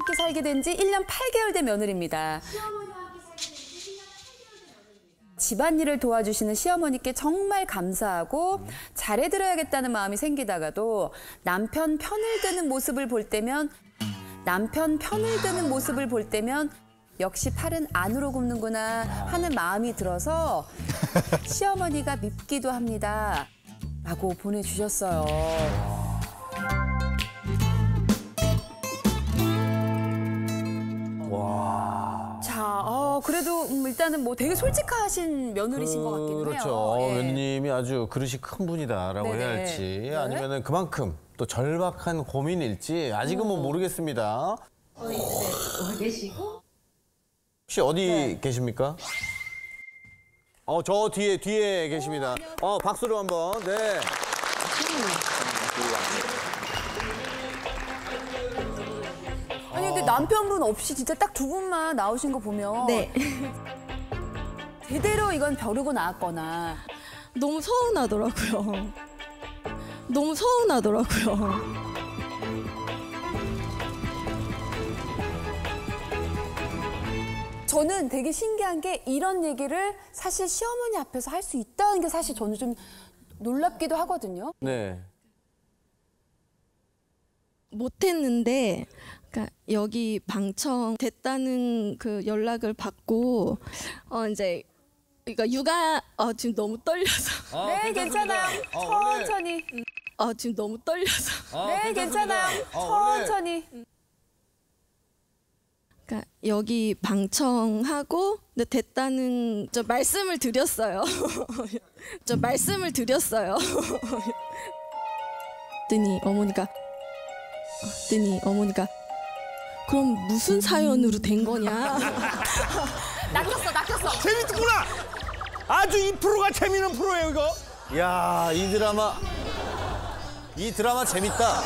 함께 살게 된 지 1년 8개월 된 며느리입니다. 집안일을 도와주시는 시어머니께 정말 감사하고 잘해드려야겠다는 마음이 생기다가도 남편 편을 드는 모습을 볼 때면 남편 편을 드는 모습을 볼 때면 역시 팔은 안으로 굽는구나 하는 마음이 들어서 시어머니가 밉기도 합니다. 라고 보내주셨어요. 그래도 음, 일단은 뭐 되게 솔직하신 며느리신 것 같긴 해요. 그렇죠. 예. 며느님이 아주 그릇이 큰 분이다라고 네네. 해야 할지 네. 아니면은 그만큼 또 절박한 고민일지 아직은 뭐 모르겠습니다. 혹시 어디 네. 계십니까? 어, 저 뒤에 뒤에 계십니다. 어, 박수로 한번. 네. 아 근데 남편분 없이 진짜 딱 두 분만 나오신 거 보면 네. 제대로 이건 벼르고 나왔거나 너무 서운하더라고요. 너무 서운하더라고요. 저는 되게 신기한 게 이런 얘기를 사실 시어머니 앞에서 할 수 있다는 게 사실 저는 좀 놀랍기도 하거든요. 네. 못했는데, 그러니까 여기 방청 됐다는 그 연락을 받고, 어, 이제, 그러니까 육아, 어, 지금 너무 떨려서. 네, 괜찮아요. 천천히. 어, 지금 너무 떨려서. 네, 괜찮아요. 천천히. 그러니까 여기 방청하고 근데 됐다는 저 말씀을 드렸어요. 저 말씀을 드렸어요. 그랬더니 어머니가 그랬더니 어머니가 그럼 무슨 사연으로 된 거냐? 낚였어, 낚였어. 재밌구나. 아주 이 프로가 재밌는 프로예요 이거. 야, 이 드라마 이 드라마 재밌다.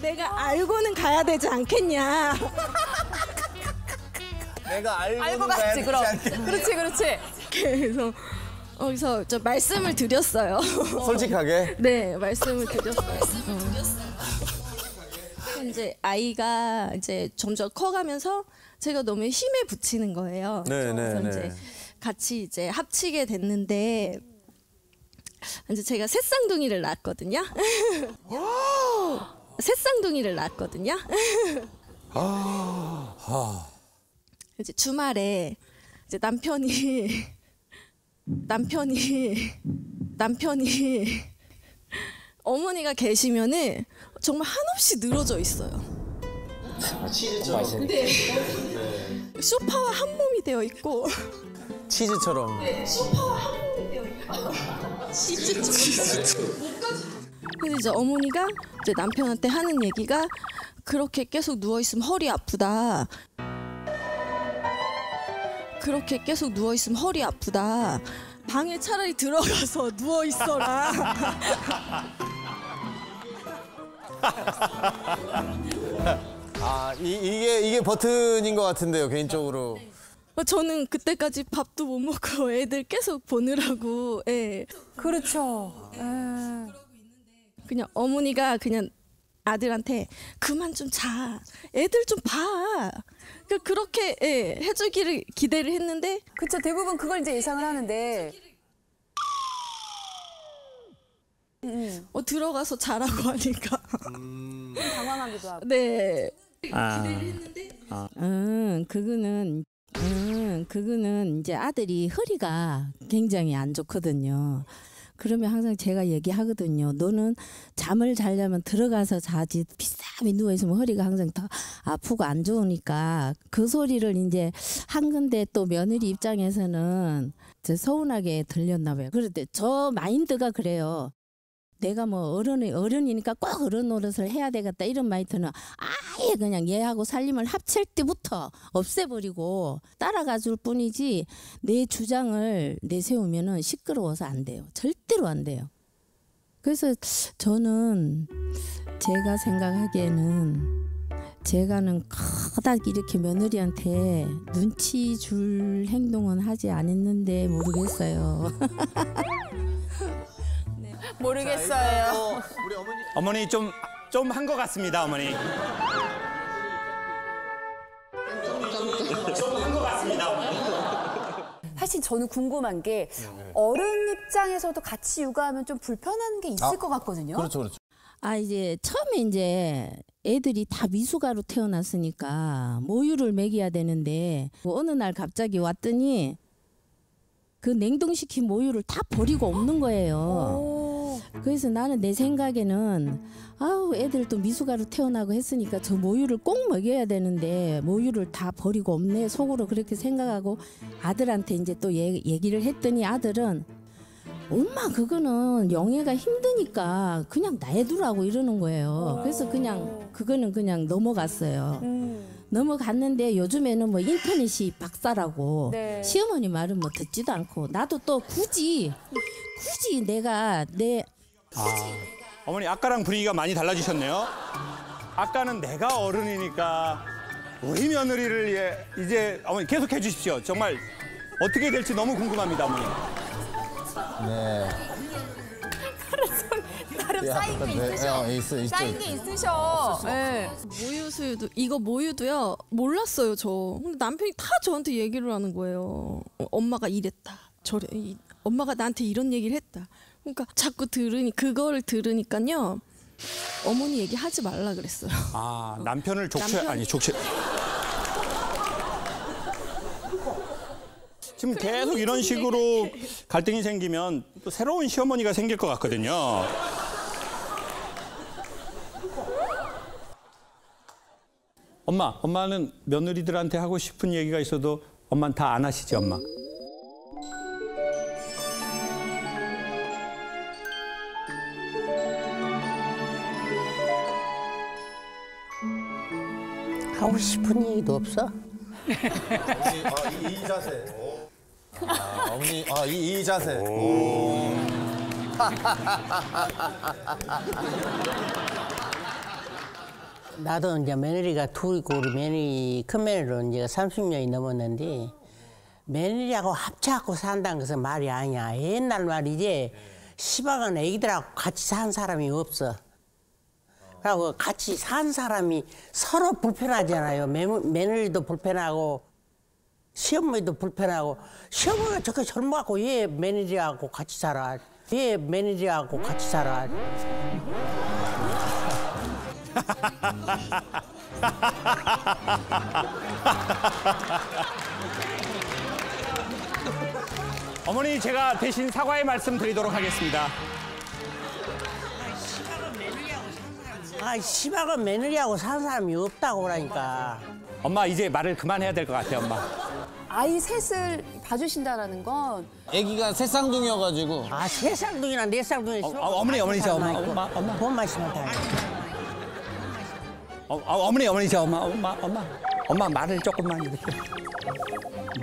내가 알고는 가야 되지 않겠냐? 내가 알고 알고 갔지, 그럼. 그렇지, 그렇지. 그래서 거기서 저 말씀을 드렸어요. 솔직하게. 네, 말씀을 드렸어요. 어. 이제 아이가 이제 점점 커가면서 제가 너무 힘에 부치는 거예요. 네, 네, 그래서 네. 이제 같이 이제 합치게 됐는데 이제 제가 새쌍둥이를 낳았거든요. 새쌍둥이를 낳았거든요. 이제 주말에 이제 남편이 남편이 남편이 어머니가 계시면은 정말 한없이 늘어져 있어요. 네. 소파와 한 몸이 되어 있고 치즈처럼. 근데 이제 어머니가 이제 남편한테 하는 얘기가 그렇게 계속 누워 있으면 허리 아프다. 그렇게 계속 누워 있으면 허리 아프다. 방에 차라리 들어가서 누워 있어라. 아, 이, 이게 이게 버튼인 것 같은데요, 개인적으로. 저는 그때까지 밥도 못 먹고 애들 계속 보느라고 예. 그렇죠. 예. 그냥 어머니가 그냥 아들한테 그만 좀 자. 애들 좀 봐. 그 그렇게 예, 해주기를 기대를 했는데 그렇죠. 대부분 그걸 이제 예상을 하는데. 음, 어, 들어가서 자라고 하니까 당황하기도 하고. 네. 응, 그거는 응, 그거는 이제 아들이 허리가 굉장히 안 좋거든요. 그러면 항상 제가 얘기하거든요. 너는 잠을 자려면 들어가서 자지 비싸게 누워 있으면 허리가 항상 더 아프고 안 좋으니까 그 소리를 이제 한 건데 또 며느리 입장에서는 이제 서운하게 들렸나 봐요. 그런데 저 마인드가 그래요. 내가 뭐 어른이 어른이니까 꼭 어른 노릇을 해야 되겠다 이런 마인드는 아예 그냥 얘하고 살림을 합칠 때부터 없애버리고 따라가 줄 뿐이지 내 주장을 내세우면은 시끄러워서 안 돼요. 절대로 안 돼요. 그래서 저는 제가 생각하기에는 제가는 커다랗게 이렇게 며느리한테 눈치 줄 행동은 하지 않았는데 모르겠어요. 모르겠어요. 우리 어머니 어머니 좀좀한 것 같습니다, 어머니. 사실 저는 궁금한 게 어른 입장에서도 같이 육아하면 좀 불편한 게 있을 것 같거든요. 그렇죠, 그렇죠. 아 이제 처음에 이제 애들이 다 미숙아로 태어났으니까 모유를 먹여야 되는데 뭐 어느 날 갑자기 왔더니 그 냉동시킨 모유를 다 버리고 없는 거예요. 오, 그래서 나는 내 생각에는 아우 애들 또 미숙아로 태어나고 했으니까 저 모유를 꼭 먹여야 되는데 모유를 다 버리고 없네 속으로 그렇게 생각하고 아들한테 이제 또 얘, 얘기를 했더니 아들은 엄마 그거는 영애가 힘드니까 그냥 놔두라고 이러는 거예요. 그래서 그냥 그거는 그냥 넘어갔어요. 음, 넘어갔는데 요즘에는 뭐 인터넷이 박사라고 네. 시어머니 말은 뭐 듣지도 않고 나도 또 굳이 굳이 내가 내 어머니 아까랑 분위기가 많이 달라지셨네요. 아까는 내가 어른이니까 우리 며느리를 예, 이제 어머니 계속 해 주십시오. 정말 어떻게 될지 너무 궁금합니다, 어머니. 네. 나름 쌓인 게 네, 있으셔. 어, 있어, 있죠, 쌓인 게 있으셔. 네. 모유 수유도 이거 모유도요 몰랐어요 저. 근데 남편이 다 저한테 얘기를 하는 거예요. 어, 엄마가 이랬다. 이, 엄마가 나한테 이런 얘기를 했다. 그러니까 자꾸 들으니 그거를 들으니까요. 어머니 얘기 하지 말라 그랬어요. 아 남편을 족쇄 남편이- 아니 족쇄. 지금 계속 이런 식으로 갈등이 생기면 또 새로운 시어머니가 생길 것 같거든요. 엄마, 엄마는 며느리들한테 하고 싶은 얘기가 있어도 엄마는 다 안 하시지, 엄마? 하고 싶은 얘기도 없어? 아, 이, 이 자세. 아, 어머니, 아, 이, 이 자세. 나도 이제 며느리가 둘이고 우리 며느리 큰 며느리로 이제 30년이 넘었는데 며느리하고 합쳐갖고 산다는 것은 말이 아니야. 옛날 말이지 시방은 애기들하고 같이 산 사람이 없어. 그리고 같이 산 사람이 서로 불편하잖아요. 매, 며느리도 불편하고 시어머니도 불편하고 시어머니가 저렇게 젊어갖고 얘 며느리하고 같이 살아. 얘 며느리하고 같이 살아. 어머니, 제가 대신 사과의 말씀 드리도록 하겠습니다. 아, 시방은 며느리하고 산 사람이 없다고 그러니까. 엄마, 이제 말을 그만해야 될 것 같아요, 엄마. 아이 셋을 봐주신다라는 건 아기가 새 쌍둥이여가지고. 아, 세 쌍둥이나 네 쌍둥이. 어, 어, 어머니, 어머니, 저 엄마, 엄마, 엄마. 돈 마시면 다. 어, 어, 어 머니, 어머니, 저 엄마, 엄마, 엄마. 엄마 말을 조금만 이렇게.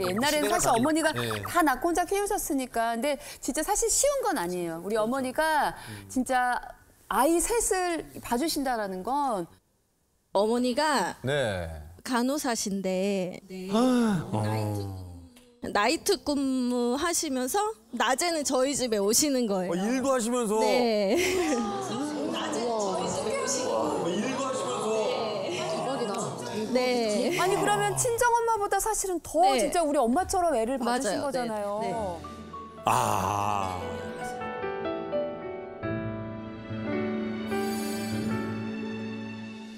옛날에는 사실 다르- 어머니가 네. 다 낳고 혼자 키우셨으니까 근데 진짜 사실 쉬운 건 아니에요. 우리 어머니가 진짜 아이 셋을 봐주신다라는 건 어머니가 네. 간호사신데 나이트 근무 하시면서 낮에는 저희 집에 오시는 거예요. 어, 일도 하시면서. 네. 네. 아니 그러면 친정 엄마보다 사실은 더 네. 진짜 우리 엄마처럼 애를 봐주신 맞아요. 거잖아요. 네, 네. 아.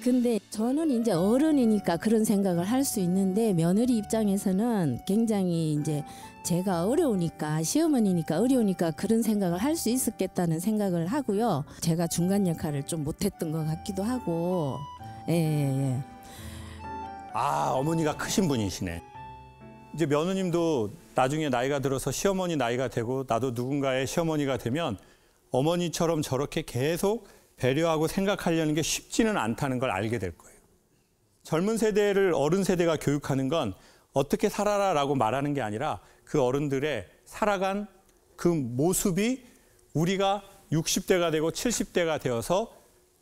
근데 저는 이제 어른이니까 그런 생각을 할 수 있는데 며느리 입장에서는 굉장히 이제 제가 어려우니까 시어머니니까 어려우니까 그런 생각을 할 수 있었겠다는 생각을 하고요. 제가 중간 역할을 좀 못했던 것 같기도 하고, 예, 예, 예. 아, 어머니가 크신 분이시네. 이제 며느님도 나중에 나이가 들어서 시어머니 나이가 되고 나도 누군가의 시어머니가 되면 어머니처럼 저렇게 계속 배려하고 생각하려는 게 쉽지는 않다는 걸 알게 될 거예요. 젊은 세대를 어른 세대가 교육하는 건 어떻게 살아라 라고 말하는 게 아니라 그 어른들의 살아간 그 모습이 우리가 60대가 되고 70대가 되어서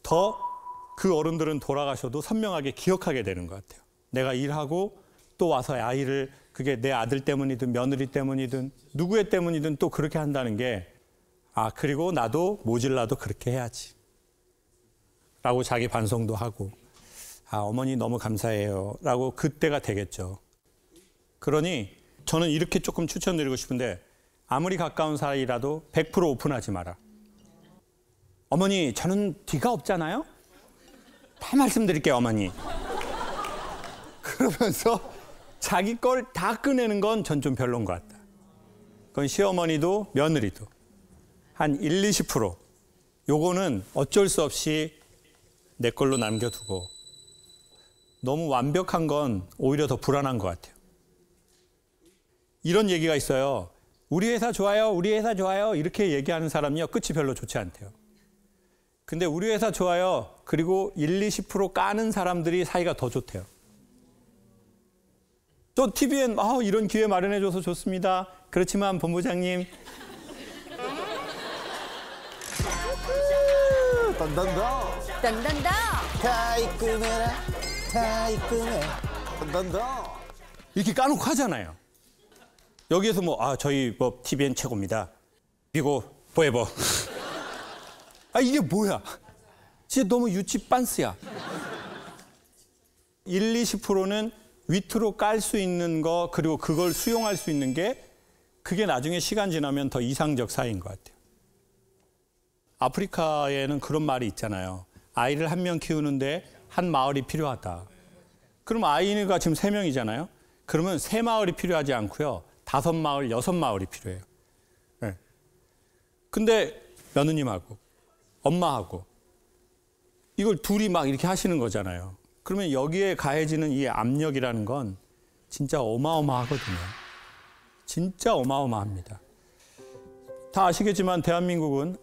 더 그 어른들은 돌아가셔도 선명하게 기억하게 되는 것 같아요. 내가 일하고 또 와서 아이를 그게 내 아들 때문이든 며느리 때문이든 누구의 때문이든 또 그렇게 한다는 게 아, 그리고 나도 모질라도 그렇게 해야지. 라고 자기 반성도 하고 아 어머니 너무 감사해요 라고 그때가 되겠죠. 그러니 저는 이렇게 조금 추천드리고 싶은데 아무리 가까운 사이라도 100% 오픈하지 마라. 어머니 저는 뒤가 없잖아요. 다 말씀드릴게요 어머니. 그러면서 자기 걸 다 꺼내는 건 전 좀 별론 것 같다. 그건 시어머니도 며느리도 한 1, 20% 요거는 어쩔 수 없이 내 걸로 남겨두고 너무 완벽한 건 오히려 더 불안한 것 같아요. 이런 얘기가 있어요. 우리 회사 좋아요, 우리 회사 좋아요 이렇게 얘기하는 사람이요 끝이 별로 좋지 않대요. 근데 우리 회사 좋아요 그리고 1, 20% 까는 사람들이 사이가 더 좋대요. 또 TVN 아, 이런 기회 마련해 줘서 좋습니다. 그렇지만 본부장님 딴딴다. 딴딴다. 다 이끄매라. 다 이끄매. 딴딴다. 이렇게 까놓고 하잖아요. 여기에서 뭐, 아, 저희 뭐 TVN 최고입니다. 그리고 포에버. 아, 이게 뭐야? 진짜 너무 유치 빤스야. 1, 20%는 위트로 깔 수 있는 거, 그리고 그걸 수용할 수 있는 게 그게 나중에 시간 지나면 더 이상적 사이인 것 같아요. 아프리카에는 그런 말이 있잖아요. 아이를 한 명 키우는데 한 마을이 필요하다. 그럼 아이가 지금 세 명이잖아요. 그러면 세 마을이 필요하지 않고요. 다섯 마을, 여섯 마을이 필요해요. 네. 근데 며느님하고 엄마하고 이걸 둘이 막 이렇게 하시는 거잖아요. 그러면 여기에 가해지는 이 압력이라는 건 진짜 어마어마하거든요. 진짜 어마어마합니다. 다 아시겠지만 대한민국은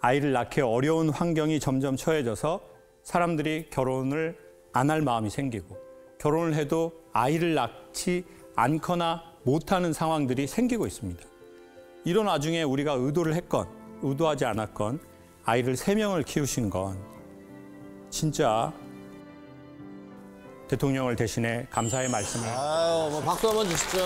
아이를 낳기 어려운 환경이 점점 처해져서 사람들이 결혼을 안 할 마음이 생기고 결혼을 해도 아이를 낳지 않거나 못하는 상황들이 생기고 있습니다. 이런 와중에 우리가 의도를 했건 의도하지 않았건 아이를 세 명을 키우신 건 진짜 대통령을 대신해 감사의 말씀을 아유, 뭐 박수 한번 주시죠.